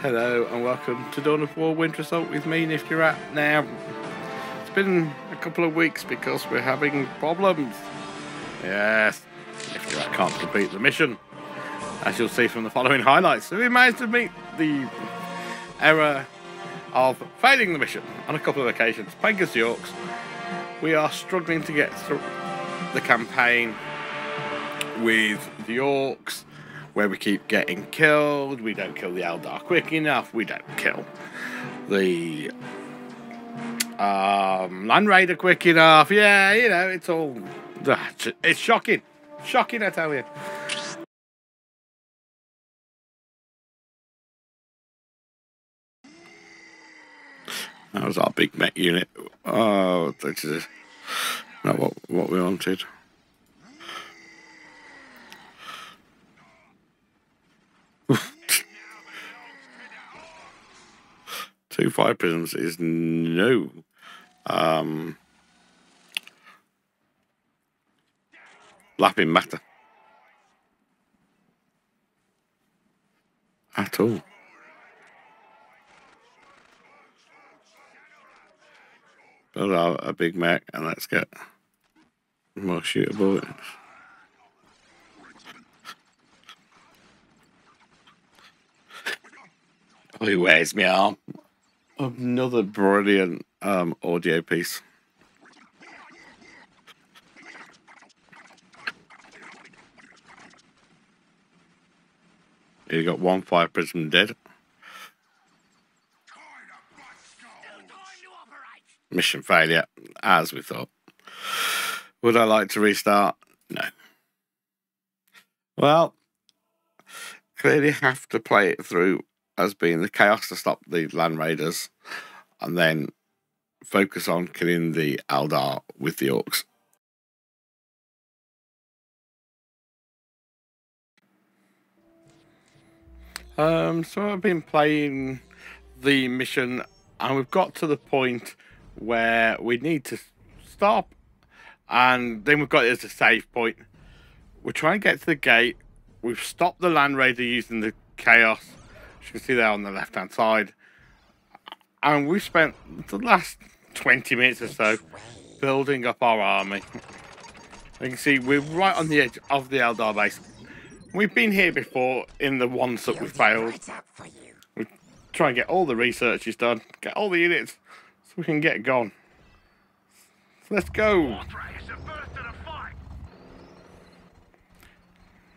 Hello and welcome to Dawn of War Winter Assault with me, Nifty Rat. Now, it's been a couple of weeks because we're having problems. Yes, Nifty Rat can't complete the mission, as you'll see from the following highlights. So we managed to meet the error of failing the mission on a couple of occasions. Playing Orcs, we are struggling to get through the campaign with the Orcs where we keep getting killed. We don't kill the Eldar quick enough. We don't kill the um, Land Raider quick enough. Yeah, you know, it's all. It's shocking. Shocking, I tell you. That was our big mech unit. Oh, this is not what, what we wanted. Two fire prisms is no um, lapping matter at all. Build out a big mech and let's get more shooter bullets. Oh, where's my arm? Another brilliant um, audio piece. You got one fire prism dead. Mission failure, as we thought. Would I like to restart? No. Well, clearly have to play it through as being the chaos to stop the land raiders and then focus on killing the Eldar with the orcs. Um, so I've been playing the mission and we've got to the point where we need to stop and then we've got it as a save point. We're trying to get to the gate. We've stopped the Land Raider using the Chaos you can see there on the left hand side. And we spent the last 20 minutes or so building up our army. You can see we're right on the edge of the Eldar base. We've been here before in the ones that we failed. We try and get all the researches done, get all the units, so we can get gone. So let's go.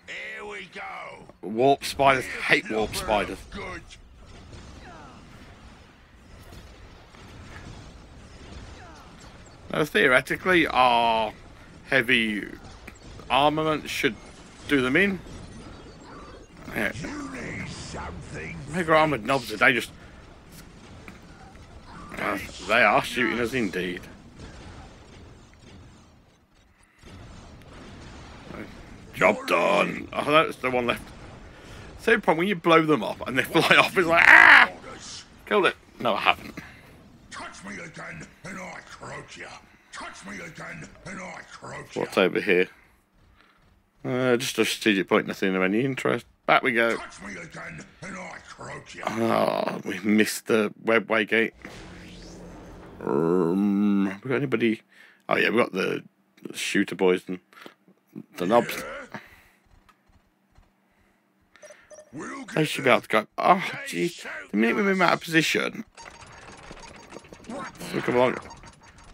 Here we go. Warp spiders hate warp spiders. Now, theoretically, our heavy armament should do them in. Yeah. Mega armored nobs are dangerous. Uh, they are shooting us indeed. Job done. Oh, that's the one left. Same problem when you blow them up and they fly off. It's like ah, killed it. No, I haven't. Touch me again, and I croak you. Touch me again, and I croak What's over here? Uh, just a strategic point, nothing of any interest. Back we go. Touch me again, and I croak you. Oh, we missed the webway gate. Um, we got anybody? Oh yeah, we got the, shooter boys and the nobs. We'll They should be able to go. Oh, jeez. The minute we move out of position. So come on.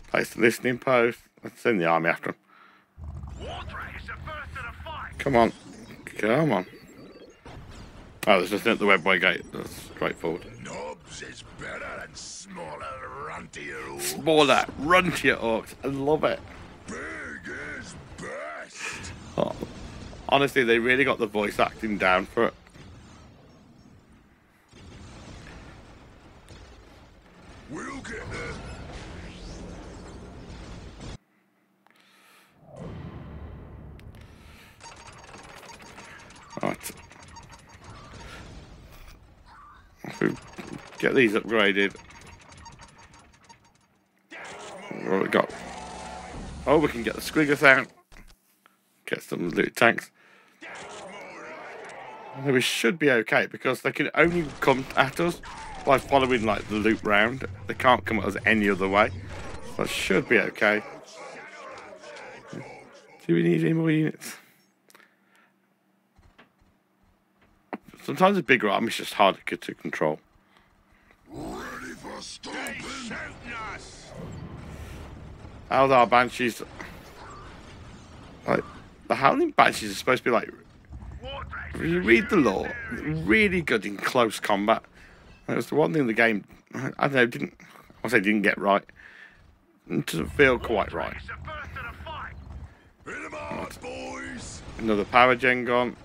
Place the listening post. Let's send the army after them. Come on. Come on. Oh, there's nothing at the webway gate. That's straightforward. Is better than smaller, runtier orcs. Smaller, runtier orcs. I love it. Big is best. Oh, honestly, they really got the voice acting down for it. We'll get there. Right. Get these upgraded. What have we got? Oh, we can get the squiggers out. Get some loot tanks. we should be okay because they can only come at us by following like the loop round. They can't come at us any other way. That should be okay. Do we need any more units? Sometimes a bigger army is just harder to control. Stomping? Eldar Banshees. Like, the Howling Banshees are supposed to be like. You read the law, really good in close combat. It was the one thing in the game, I don't know, didn't. I say didn't get right. It doesn't feel quite right. Another power gen gone.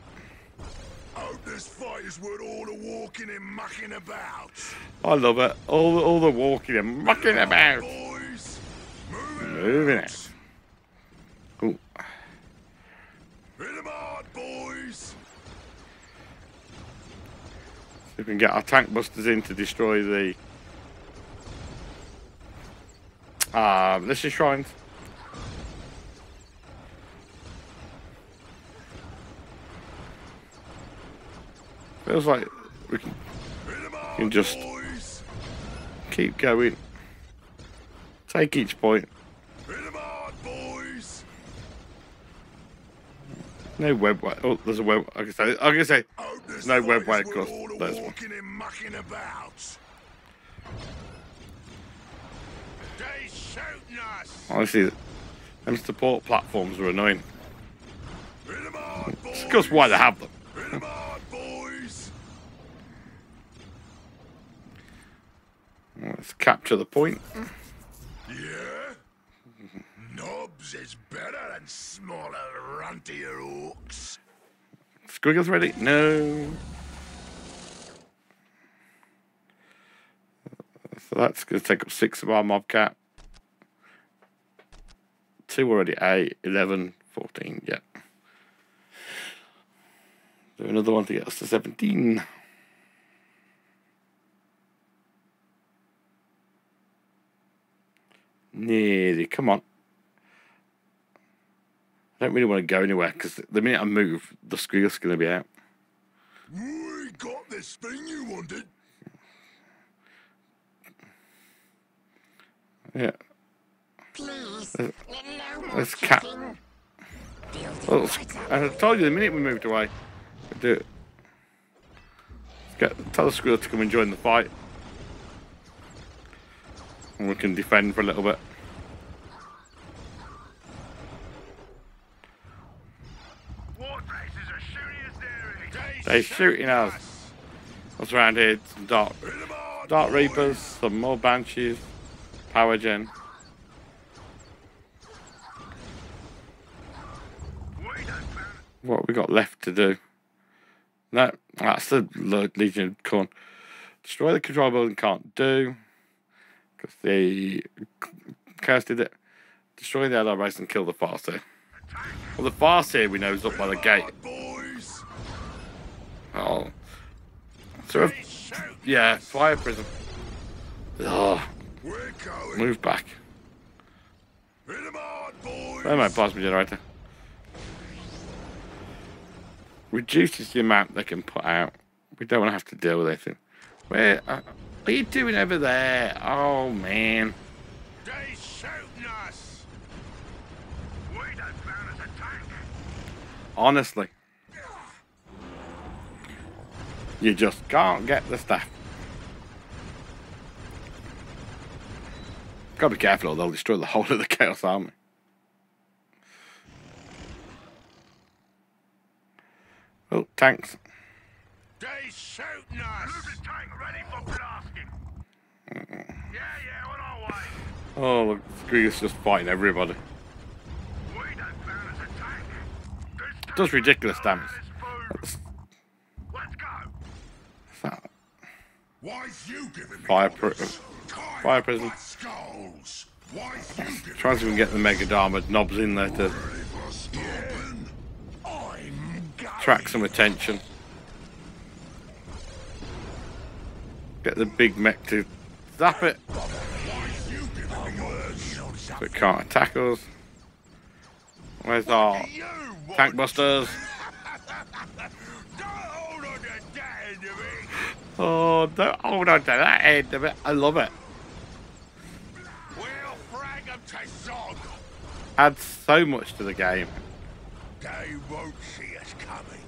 This fight is worth all the walking and mucking about. I love it. All the, all the walking and mucking about. Boys, moving, Moving. Ooh. Hit 'em hard, boys! We can get our tank busters in to destroy the um this is shrines. Feels like we can can just- keep going. Take each point. No web way. Oh, there's a web. I can say. I can say. This No web way across all the those walking and mucking about. They shooting us! Honestly, them support platforms are annoying. Because why they have them. Hit 'em hard, boys! Let's capture the point. Yeah? Nobs is better than smaller, runtier orcs. Squiggles ready? No. So that's going to take up six of our mob cap. Two already, eight, 11, 14, yeah. Do another one to get us to 17. Nearly, come on. I don't really want to go anywhere because the minute I move, the squiggle's going to be out. We got this thing you wanted. Yeah. Please, Uh, no more let's cap- kicking. Building Well, I told you the minute we moved away. I'd Do it. Get, tell the squirrel to come and join the fight. And we can defend for a little bit. They're shooting us. What's around here? Some dark, dark reapers, some more banshees, power gen. What we got left to do? No, that's the Legion of Corn. Destroy the control building can't do. Because the Chaos did it. Destroy the Eldar base and kill the Farseer. Well, the Farseer we know is up by the gate. Oh. So, yeah, fire prism. Oh, move back. Where my plasma generator? Reduces the amount they can put out. We don't want to have to deal with anything. Where uh, are you doing over there? Oh man. They shooting us. We a tank. Honestly. You just can't get the stuff. Gotta be careful or they'll destroy the whole of the Chaos Army. Oh, tanks. They shooting us. Moving tank ready for blasting. Yeah, yeah, on our way. Oh, look, Skriger's just fighting everybody. We don't found us a tank. This Does ridiculous damage. Why's you giving me Fire Kind fire prism. Skulls. Why's you giving Trying to even get the mega armored nobs in there to ready for stomping? I'm going. attract some attention. Get the big mech to zap it Why's you giving me orders? so it can't attack us. Where's our tank busters? Oh, don't hold on to that end of it. I love it. We'll frag 'em to Zog. Adds so much to the game. They won't see us coming.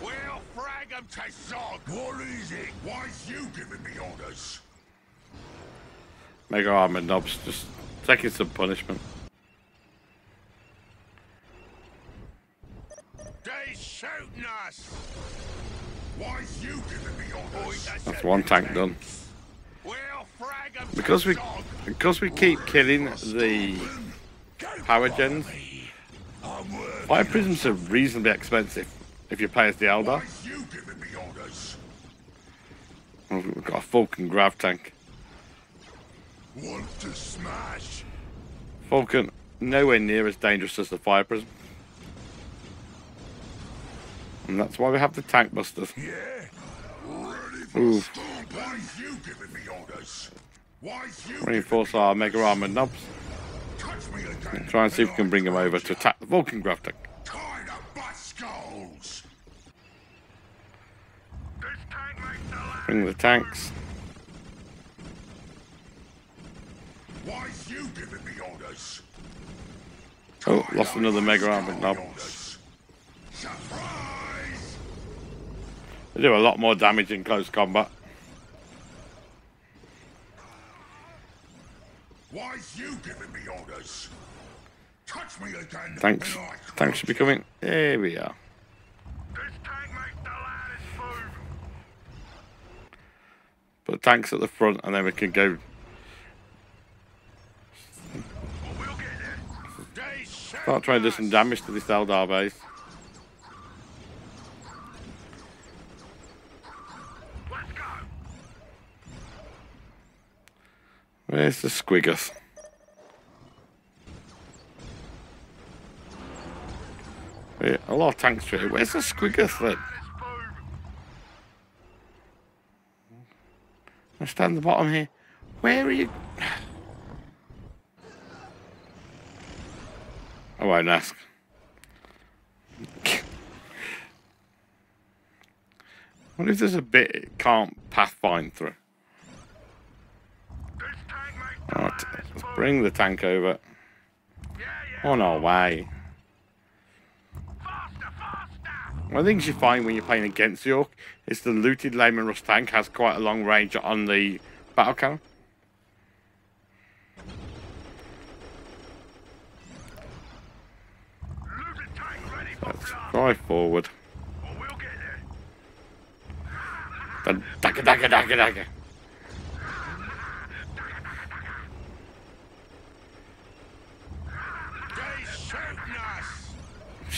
We'll frag 'em to Zog. What is it? Why's you giving me orders? Mega Armor Nobs just taking some punishment. They shooting us. Why's you giving me orders? That's one tank done. We'll frag 'em Because we because we keep killing the power gens, fire prisms are reasonably expensive if you pay as the Eldar. Why's you giving me orders? We've got a Falcon grav tank. Want to smash? Falcon nowhere near as dangerous as the fire prism. And that's why we have the tank busters. Yeah. Ready for Ooh. stomp. Why's you giving me orders? Why's you Reinforce our Mega Armor Nobs. Try and see if we can bring them over to attack the Falcon grav tank. Tired of butt skulls. This tank makes the land. Bring the tanks. Why's you giving me orders? Oh, lost another Mega Armor skull Nob. They do a lot more damage in close combat. Why's you giving me orders? Touch me again. Tanks, and I tanks should be coming. There we are. This tank makes the loudest move. Put tanks at the front, and then we can go. We'll get there. They shoot Start trying to do some damage to this Eldar base. Where's the Squiggers? Yeah, a lot of tanks through. Where's the Squiggers then? I stand at the bottom here. Where are you? I won't ask. What if there's a bit it can't pathfind through? This tank makes the Alright, loudest let's bring the tank over on our way. One of the things you find when you're playing against York is the looted Leman Russ tank has quite a long range on the battle cannon. Looted tank ready for Let's drive forward. Or we'll get there. Dagger, dagger, dagger, dagger. They shooting us. Shooting us. Drag is the first of the fight. Hit 'em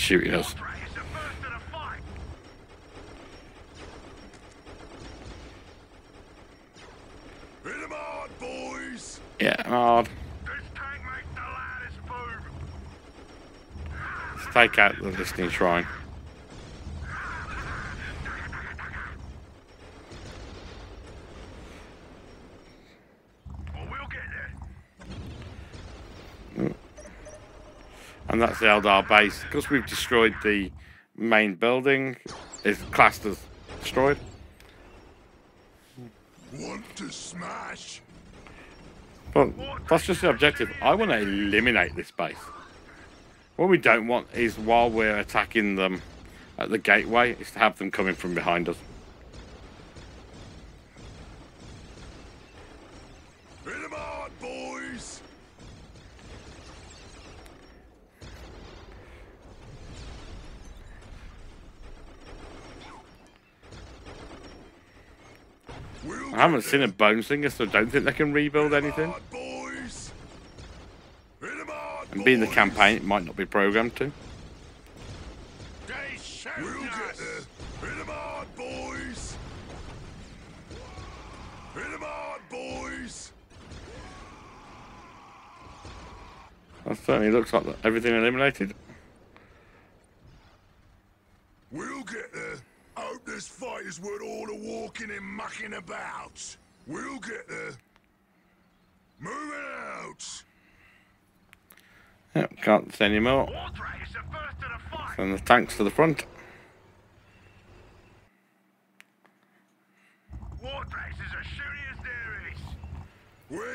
hard, boys. Yeah, hard. This tank makes the loudest move. Let's take out the listening shrine. Or we'll get there. And that's the Eldar base. Because we've destroyed the main building, it's classed as destroyed. Want to smash? But that's just the objective. I want to eliminate this base. What we don't want is while we're attacking them at the gateway, is to have them coming from behind us. Hit 'em hard, boys. I haven't seen a Bonesinger, so I don't think they can rebuild anything. And being the campaign, it might not be programmed to. We'll get there. Hit 'em hard, boys. Hit 'em hard, boys. That certainly looks like everything eliminated. and mucking about. We'll get there. Out! Yep, can't send any more. Send the tanks to the front.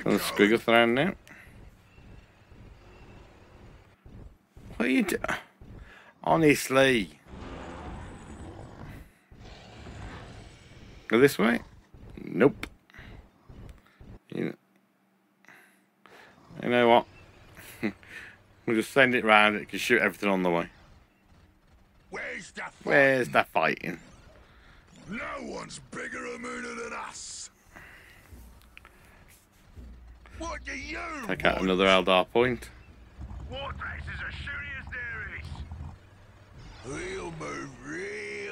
The Squiggles around now. What are you doing? Honestly. Go this way? Nope. You, you know what? we'll just send it round. It can shoot everything on the way. Where's the fight? Where's that fighting? No one's bigger a mooner than us. What do you Take out want? another Eldar point. Is as shooty as there is. We'll move real.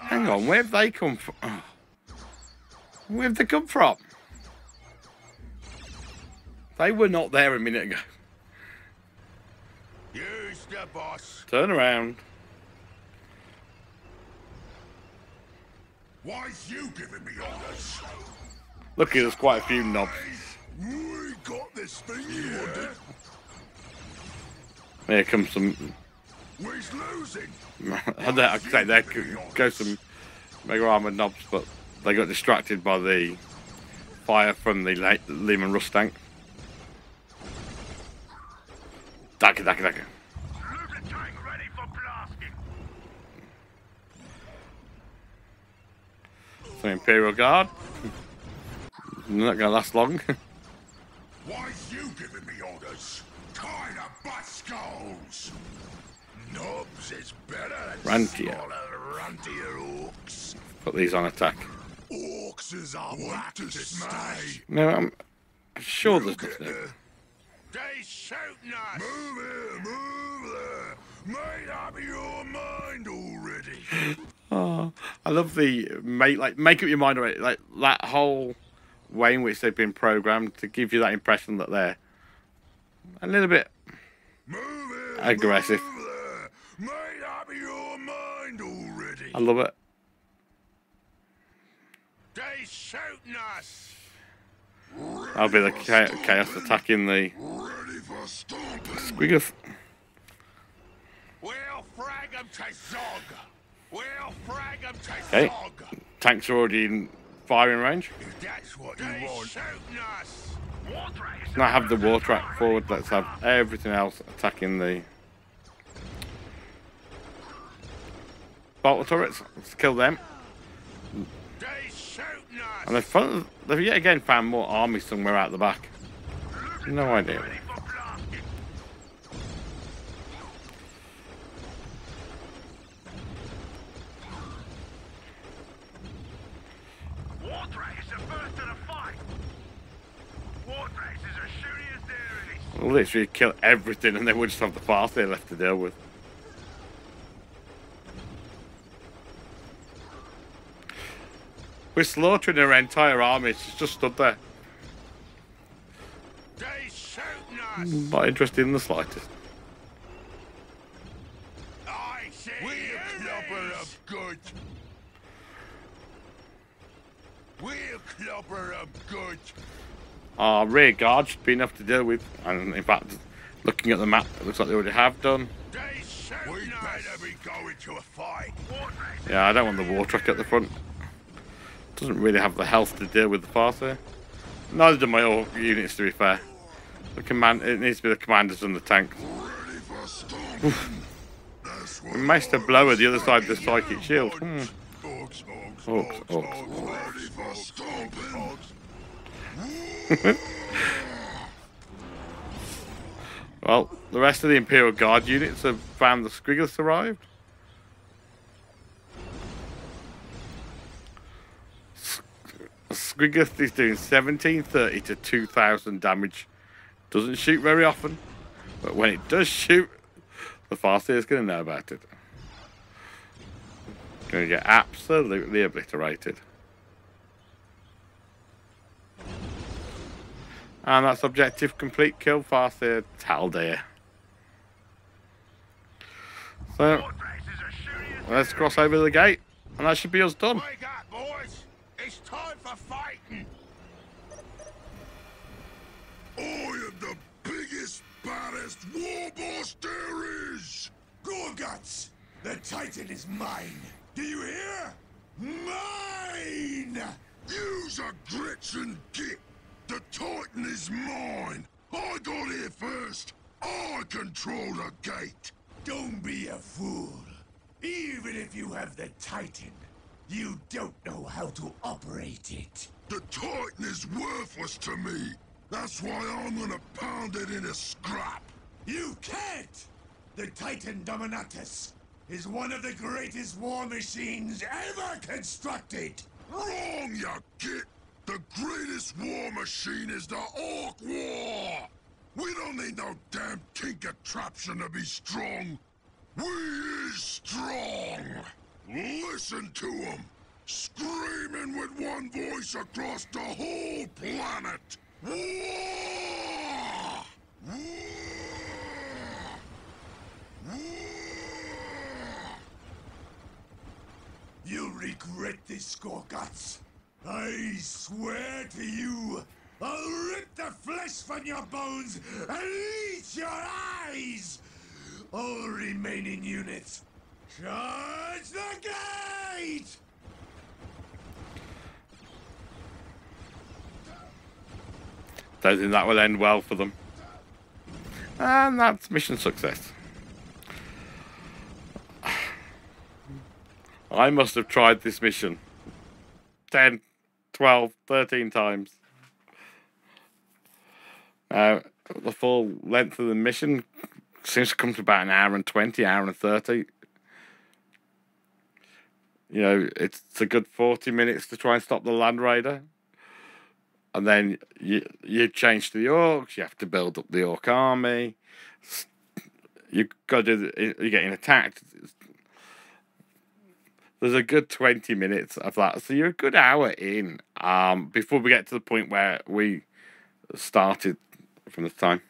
Hang on, where have they come from? Oh. Where have they come from? They were not there a minute ago. Use the boss. Turn around. Why's you giving me orders? Look, there's quite a few nobs. We got this thing wanted. Here comes some. We's losing. I say there could go some mega armored nobs, but they got distracted by the fire from the Le- Leman Russ tank. Daka, daka, daka. Luger tank ready for blasting. Some Imperial Guard. Not gonna last long. Why's you giving me orders? Kind of butt skulls. Nobs is better than Rantier. smaller, rantier orcs. Put these on attack. Orcs is our to stay. No, I'm sure there's nothing. They shooting us. Move here, move there. Made up your mind already. Oh, I love the make like make up your mind already. Like that whole way in which they've been programmed to give you that impression that they're a little bit Move here, Aggressive. Move I love it. They shooting us. I'll be the cha- chaos attacking the squiggers. We'll frag 'em to Zog. We'll frag 'em to Okay. Zog. Tanks are already in firing range. If that's what you want. shooting us. Now have the war track forward. Let's have everything else attacking the bolter turrets. Let's kill them. And they've, fun- they've yet again found more army somewhere out the back. No idea. The the literally kill everything and then we'll just have the there left to deal with. We're slaughtering her entire army. She's just stood there. They shooting us. Not interested in the slightest. I see We'll clobber 'em good. We'll clobber 'em good. Our rear guard should be enough to deal with. And in fact, looking at the map, it looks like they already have done. We better be going to a fight. Yeah, I don't want the war truck at the front. Doesn't really have the health to deal with the Farseer. Neither do my all units, to be fair. The command, it needs to be the commanders and the tanks. we. That's what Maester Blower, the other side of the psychic shield. Hmm. Orcs, orcs, Orcs. Well, the rest of the Imperial Guard units have found the Squiggles arrived. Squiggles is doing 1730 to 2000 damage. Doesn't shoot very often, but when it does shoot, the Farseer is going to know about it. Going to get absolutely obliterated. And that's objective complete kill Farseer Taldeer. So let's cross over the gate, and that should be us done. Wake up, boys! It's fighting! I am the biggest, baddest war boss there is! Gorguts! The Titan is mine! Do you hear? Mine! Use a grits and git! The Titan is mine! I got here first! I control the gate! Don't be a fool. Even if you have the Titan, you don't know how to operate it. The Titan is worthless to me! That's why I'm gonna pound it in a scrap! You can't! The Titan Dominatus is one of the greatest war machines ever constructed! Wrong, you git! The greatest war machine is the Orc War! We don't need no damn tinker traption to be strong! We is strong! Listen to them! Screaming with one voice across the whole planet! You'll regret this, Gorguts. I swear to you, I'll rip the flesh from your bones and eat your eyes! All remaining units, charge the gate! Don't think that will end well for them. And that's mission success. I must have tried this mission 10, 12, 13 times. Uh, the full length of the mission seems to come to about an hour and 20, hour and 30. You know, it's a good 40 minutes to try and stop the Land Raider and then you you change to the orcs. You have to build up the orc army. You got to do. You're getting attacked. There's a good twenty minutes of that, so you're a good hour in. Um, before we get to the point where we started from the time.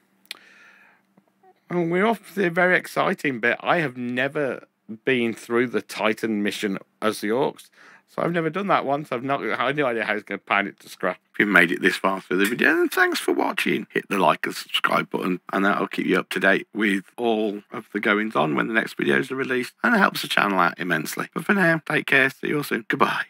And we're off to very exciting bit. I have never been through the Titan mission as the orcs. So I've never done that once. I've not have no idea how it's going to pan it to scrap. If you've made it this far through the video, then thanks for watching. Hit the like and subscribe button, and that'll keep you up to date with all of the goings on when the next videos are released, and it helps the channel out immensely. But for now, take care. See you all soon. Goodbye.